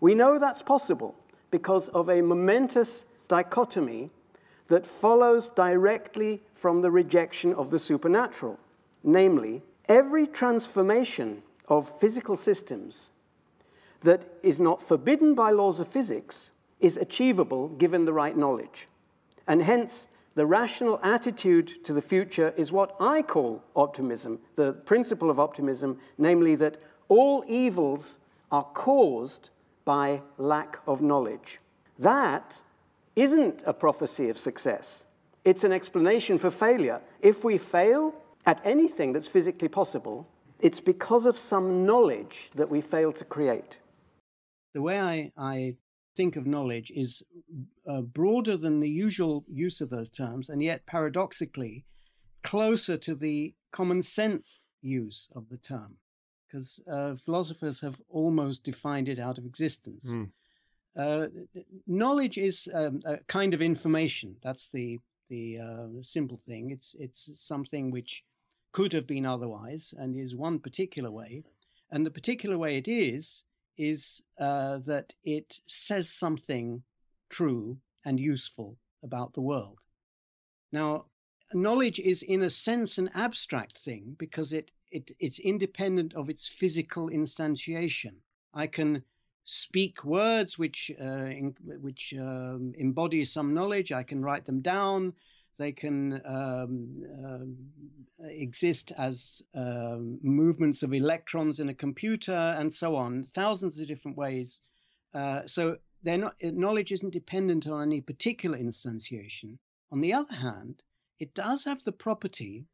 We know that's possible because of a momentous dichotomy that follows directly from the rejection of the supernatural. Namely, every transformation of physical systems that is not forbidden by laws of physics is achievable given the right knowledge. And hence, the rational attitude to the future is what I call optimism, the principle of optimism, namely that all evils are caused by lack of knowledge. That isn't a prophecy of success. It's an explanation for failure. If we fail at anything that's physically possible, it's because of some knowledge that we fail to create. The way I, I think of knowledge is uh, broader than the usual use of those terms, and yet paradoxically closer to the common sense use of the term, because uh, philosophers have almost defined it out of existence. Mm. Uh, knowledge is um, a kind of information. That's the the uh, simple thing. It's it's something which could have been otherwise and is one particular way, and the particular way it is is uh, that it says something true and useful about the world. Now, knowledge is in a sense an abstract thing because it, it it's independent of its physical instantiation. I can speak words which uh, in, which um, embody some knowledge. I can write them down. They can um, uh, exist as uh, movements of electrons in a computer and so on, thousands of different ways. Uh, so they're not, knowledge isn't dependent on any particular instantiation. On the other hand, it does have the property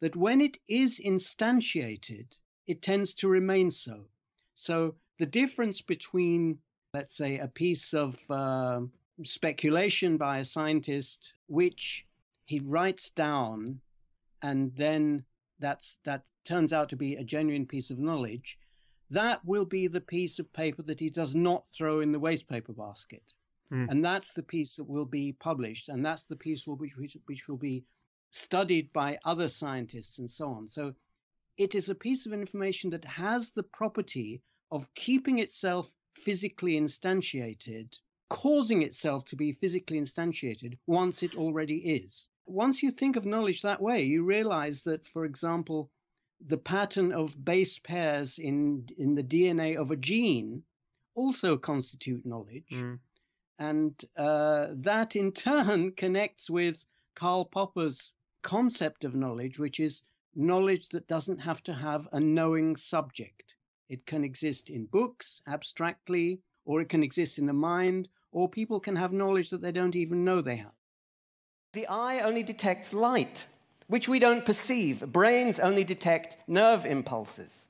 that when it is instantiated, it tends to remain so. So the difference between, let's say, a piece of uh, speculation by a scientist, which he writes down and then that's that turns out to be a genuine piece of knowledge that will be the piece of paper that he does not throw in the waste paper basket mm. and that's the piece that will be published and that's the piece which, which, which will be studied by other scientists and so on so it is a piece of information that has the property of keeping itself physically instantiated causing itself to be physically instantiated once it already is once you think of knowledge that way, you realize that, for example, the pattern of base pairs in in the DNA of a gene also constitute knowledge, mm. And uh, that in turn connects with Karl Popper's concept of knowledge, which is knowledge that doesn't have to have a knowing subject. It can exist in books abstractly, or it can exist in the mind, or people can have knowledge that they don't even know they have. The eye only detects light, which we don't perceive. Brains only detect nerve impulses.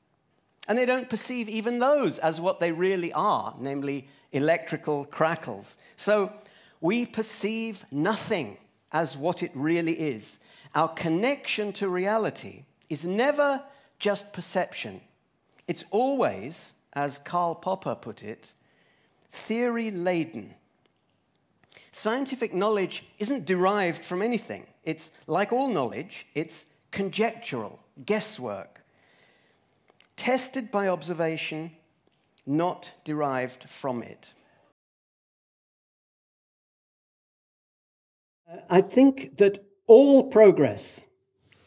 And they don't perceive even those as what they really are, namely electrical crackles. So we perceive nothing as what it really is. Our connection to reality is never just perception, it's always, as Karl Popper put it, theory laden. Scientific knowledge isn't derived from anything. It's like all knowledge, it's conjectural, guesswork, tested by observation, not derived from it. I think that all progress,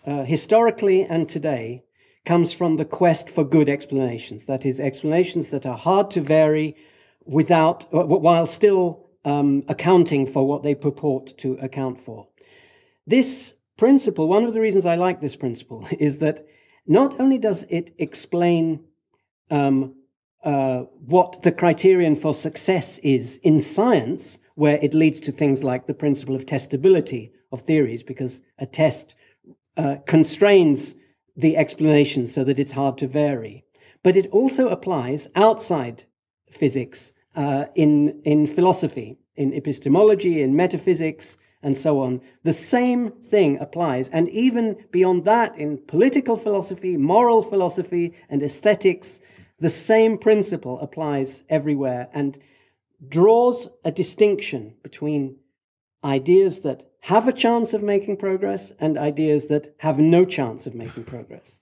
uh, historically and today, comes from the quest for good explanations. That is, explanations that are hard to vary without, uh, while still um, accounting for what they purport to account for. This principle, one of the reasons I like this principle, is that not only does it explain um, uh, what the criterion for success is in science, where it leads to things like the principle of testability of theories, because a test uh, constrains the explanation so that it's hard to vary. But it also applies outside physics uh, in, in philosophy, in epistemology, in metaphysics, and so on. The same thing applies. And even beyond that, in political philosophy, moral philosophy, and aesthetics, the same principle applies everywhere and draws a distinction between ideas that have a chance of making progress and ideas that have no chance of making progress.